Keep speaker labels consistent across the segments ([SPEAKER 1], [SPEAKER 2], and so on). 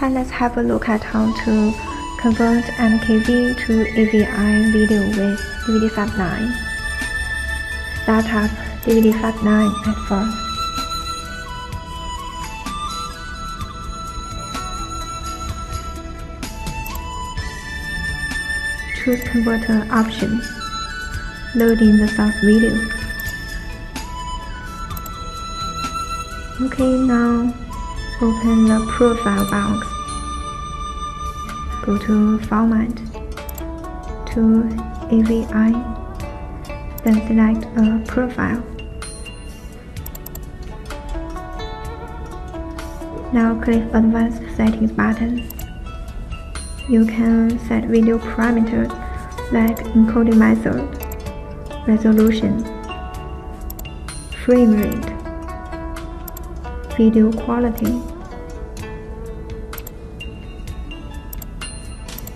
[SPEAKER 1] And let's have a look at how to convert MKV to AVI video with DVDFab 9. Start up DVDFab 9 at first. Choose Converter option. Loading the source video. Okay, now Open the profile box. Go to Format, to AVI, then select a profile. Now click Advanced Settings button. You can set video parameters like encoding method, resolution, frame rate, video quality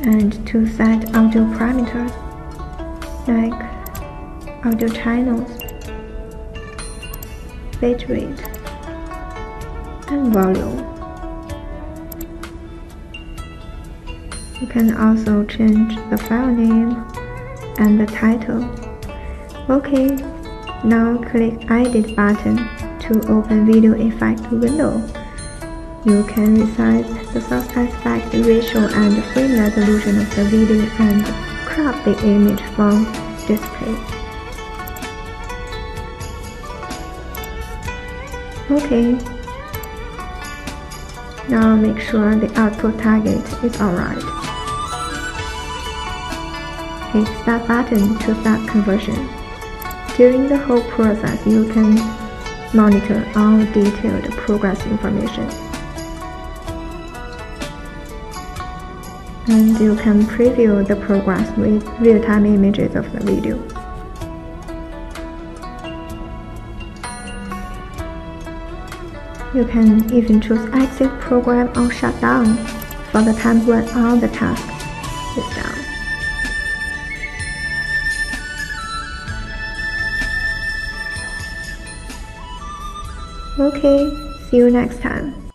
[SPEAKER 1] and to set audio parameters like audio channels, bitrate, and volume. You can also change the file name and the title. OK, now click Edit button to open video effect window. You can resize the source aspect ratio and frame resolution of the video and crop the image from display. OK. Now make sure the output target is alright. Hit Start button to start conversion. During the whole process, you can monitor all detailed progress information. And you can preview the progress with real-time images of the video. You can even choose exit program or shutdown for the time when all the tasks is done. Okay, see you next time.